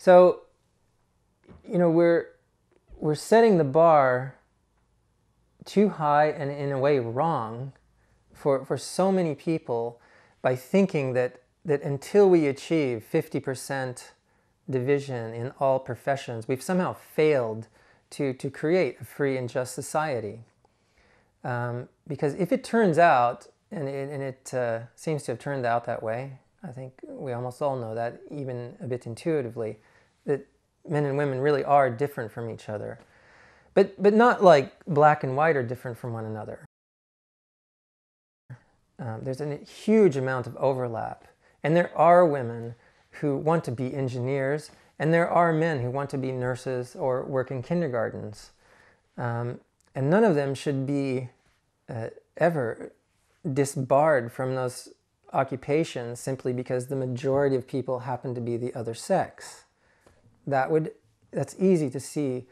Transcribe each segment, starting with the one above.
So, you know, we're we're setting the bar too high and in a way wrong for, for so many people by thinking that, that until we achieve 50% division in all professions, we've somehow failed to, to create a free and just society. Um, because if it turns out, and it, and it uh, seems to have turned out that way, I think we almost all know that, even a bit intuitively, that men and women really are different from each other. But, but not like black and white are different from one another. Um, there's a huge amount of overlap. And there are women who want to be engineers, and there are men who want to be nurses or work in kindergartens. Um, and none of them should be uh, ever disbarred from those occupations simply because the majority of people happen to be the other sex. That would, that's easy to see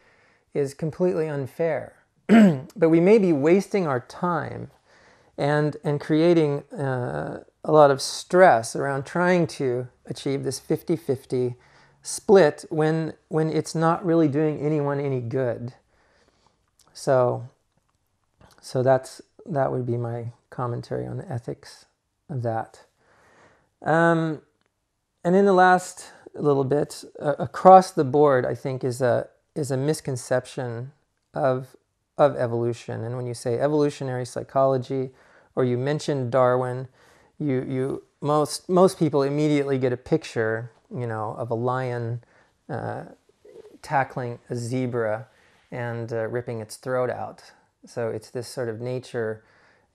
is completely unfair. but we may be wasting our time and, and creating uh, a lot of stress around trying to achieve this 50 50 split when, when it's not really doing anyone any good. So, so that's, that would be my commentary on the ethics of that. Um, and in the last little bit, uh, across the board, I think is a, is a misconception of, of evolution. And when you say evolutionary psychology or you mention Darwin, you, you, most, most people immediately get a picture, you know, of a lion uh, tackling a zebra and uh, ripping its throat out. So it's this sort of nature,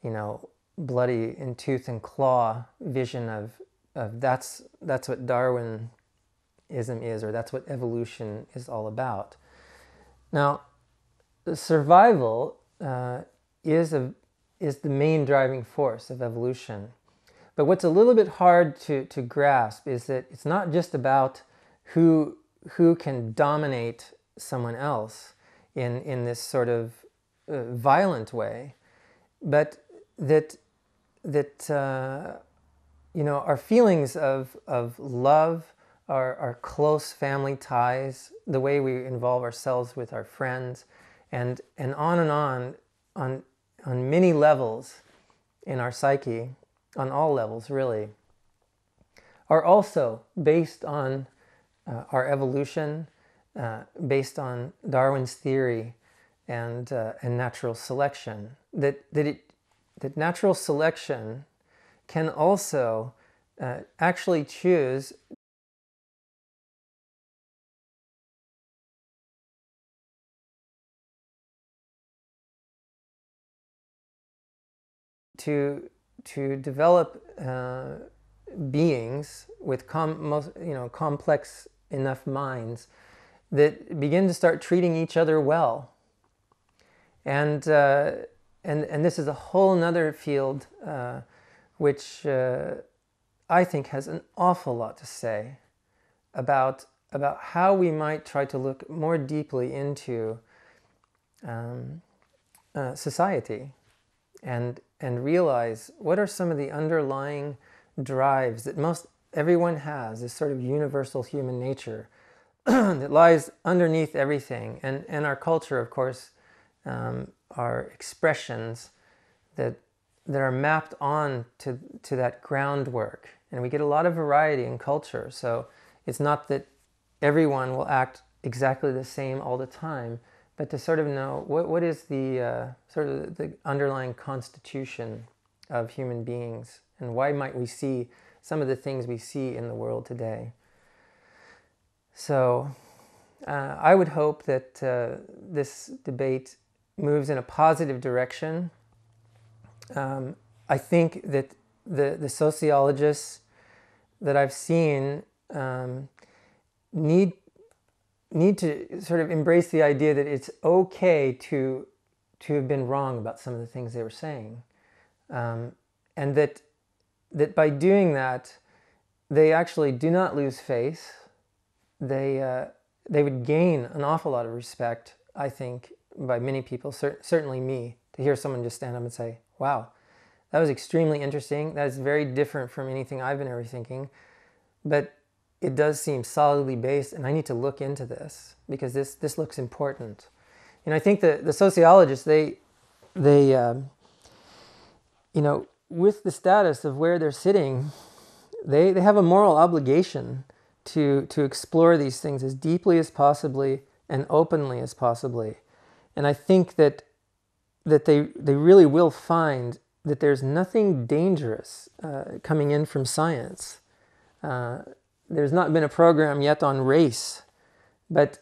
you know, bloody in tooth and claw vision of, of that's, that's what Darwinism is, or that's what evolution is all about. Now, survival uh, is, a, is the main driving force of evolution. But what's a little bit hard to, to grasp is that it's not just about who, who can dominate someone else in, in this sort of uh, violent way, but that, that uh, you know, our feelings of, of love, our, our close family ties, the way we involve ourselves with our friends, and, and on and on, on, on many levels in our psyche, on all levels really, are also based on uh, our evolution, uh, based on Darwin's theory and, uh, and natural selection. That, that, it, that natural selection can also uh, actually choose to to develop uh, beings with com- most, you know complex enough minds that begin to start treating each other well. And uh, and and this is a whole nother field uh, which uh, I think has an awful lot to say about about how we might try to look more deeply into um, uh, society and and realize what are some of the underlying drives that most everyone has, this sort of universal human nature that lies underneath everything. And, and our culture, of course, um, are expressions that, that are mapped on to, to that groundwork. And we get a lot of variety in culture. So it's not that everyone will act exactly the same all the time, but to sort of know what, what is the uh, sort of the underlying constitution of human beings and why might we see some of the things we see in the world today. So uh, I would hope that uh, this debate moves in a positive direction. Um, I think that the, the sociologists that I've seen um, need need to sort of embrace the idea that it's okay to to have been wrong about some of the things they were saying, um, and that that by doing that, they actually do not lose face. They uh, they would gain an awful lot of respect, I think, by many people, cer- certainly me, to hear someone just stand up and say, "Wow, that was extremely interesting. That is very different from anything I've been ever thinking." But it does seem solidly based, and I need to look into this because this this looks important. And I think the the sociologists they they um, you know with the status of where they're sitting, they they have a moral obligation to to explore these things as deeply as possibly and openly as possibly. And I think that that they they really will find that there's nothing dangerous uh, coming in from science. Uh, there's not been a program yet on race, but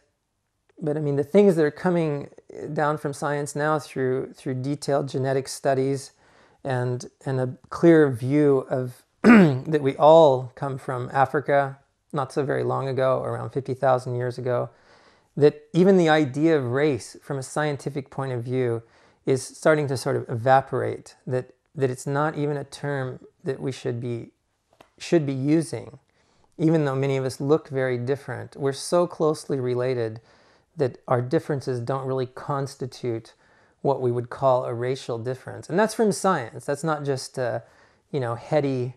but I mean the things that are coming down from science now through through detailed genetic studies and and a clear view of that we all come from Africa not so very long ago, around 50,000 years ago, that even the idea of race from a scientific point of view is starting to sort of evaporate, that, that it's not even a term that we should be, should be using, even though many of us look very different. We're so closely related that our differences don't really constitute what we would call a racial difference. And that's from science. That's not just, uh, you know, heady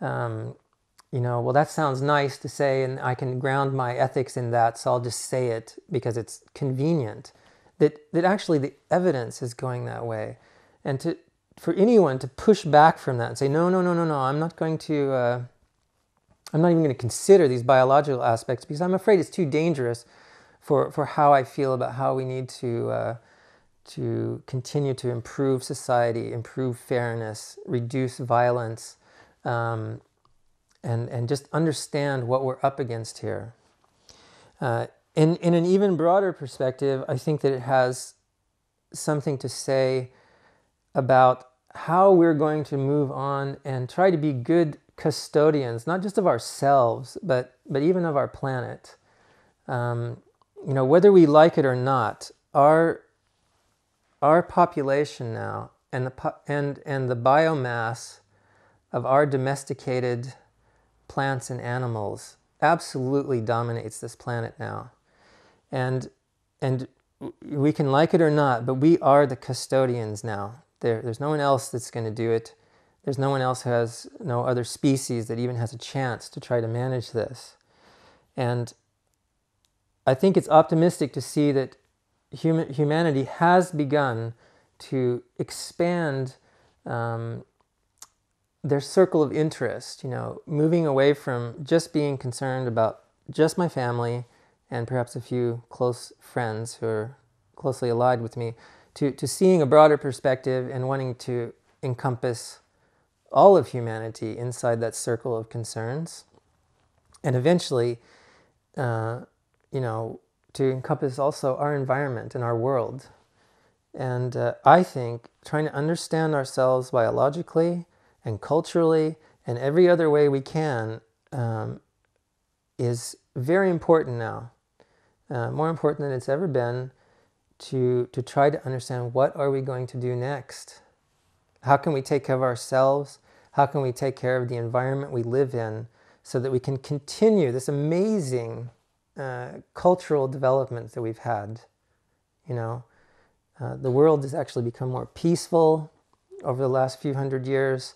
um, you know, well, that sounds nice to say, and I can ground my ethics in that, so I'll just say it because it's convenient. That, that actually the evidence is going that way. And to, for anyone to push back from that and say, no, no, no, no, no, I'm not going to, uh, I'm not even going to consider these biological aspects because I'm afraid it's too dangerous for, for how I feel about how we need to, uh, to continue to improve society, improve fairness, reduce violence. Um, and, and just understand what we're up against here. Uh, in, in an even broader perspective, I think that it has something to say about how we're going to move on and try to be good custodians, not just of ourselves, but, but even of our planet. Um, you know, whether we like it or not, our, our population now and the, and, and the biomass of our domesticated plants and animals absolutely dominates this planet now. And, and we can like it or not, but we are the custodians now. There, there's no one else that's going to do it. There's no one else who has, no other species that even has a chance to try to manage this. And I think it's optimistic to see that human, humanity has begun to expand um, their circle of interest, you know, moving away from just being concerned about just my family and perhaps a few close friends who are closely allied with me, to, to seeing a broader perspective and wanting to encompass all of humanity inside that circle of concerns. And eventually, uh, you know, to encompass also our environment and our world. And uh, I think trying to understand ourselves biologically and culturally and every other way we can um, is very important now. Uh, more important than it's ever been to, to try to understand what are we going to do next? How can we take care of ourselves? How can we take care of the environment we live in so that we can continue this amazing uh, cultural development that we've had? You know, uh, the world has actually become more peaceful over the last few hundred years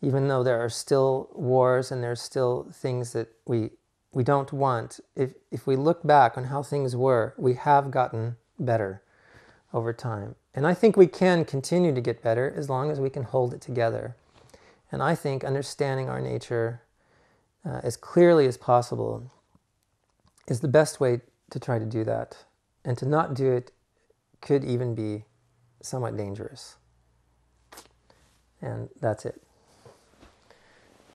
even though there are still wars and there's still things that we we don't want, if if we look back on how things were, we have gotten better over time. And I think we can continue to get better as long as we can hold it together. And I think understanding our nature uh, as clearly as possible is the best way to try to do that. And to not do it could even be somewhat dangerous. And that's it.